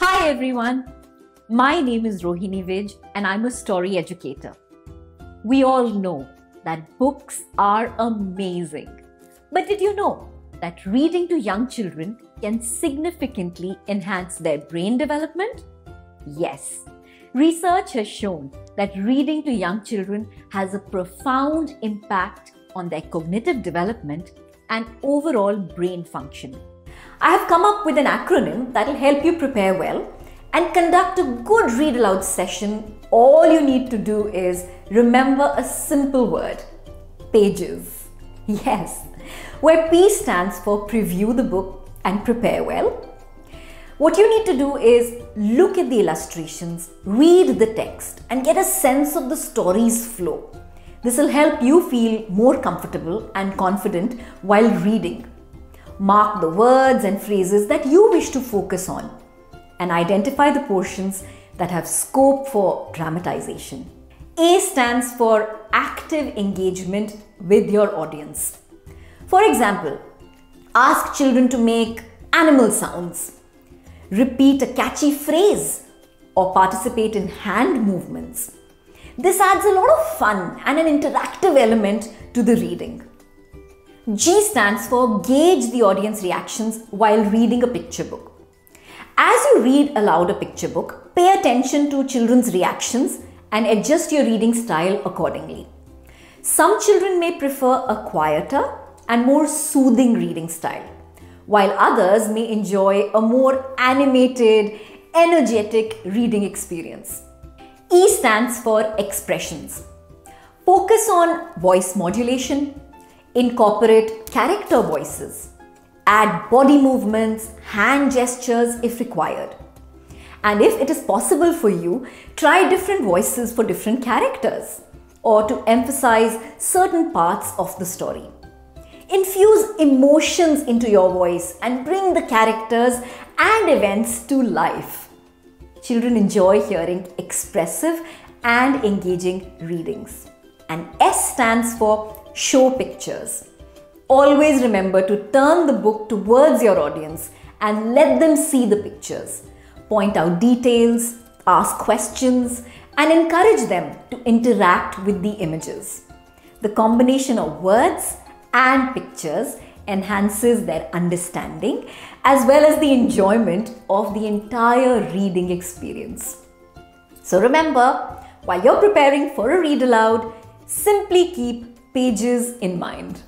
Hi everyone. My name is Rohini Vij and I'm a story educator. We all know that books are amazing. But did you know that reading to young children can significantly enhance their brain development? Yes. Research has shown that reading to young children has a profound impact on their cognitive development and overall brain function. I have come up with an acronym that will help you prepare well and conduct a good read aloud session. All you need to do is remember a simple word pages. Yes, where P stands for preview the book and prepare well. What you need to do is look at the illustrations, read the text, and get a sense of the story's flow. This will help you feel more comfortable and confident while reading. Mark the words and phrases that you wish to focus on and identify the portions that have scope for dramatization. A stands for active engagement with your audience. For example, ask children to make animal sounds, repeat a catchy phrase, or participate in hand movements. This adds a lot of fun and an interactive element to the reading. G stands for gauge the audience reactions while reading a picture book. As you read aloud a picture book, pay attention to children's reactions and adjust your reading style accordingly. Some children may prefer a quieter and more soothing reading style, while others may enjoy a more animated, energetic reading experience. E stands for expressions. Focus on voice modulation, incorporate character voices, add body movements, hand gestures if required. And if it is possible for you, try different voices for different characters or to emphasize certain parts of the story. Infuse emotions into your voice and bring the characters and events to life. Children enjoy hearing expressive and engaging readings. And S stands for show pictures. Always remember to turn the book towards your audience and let them see the pictures. Point out details, ask questions, and encourage them to interact with the images. The combination of words and pictures enhances their understanding as well as the enjoyment of the entire reading experience. So remember, while you're preparing for a read aloud, simply keep pages in mind.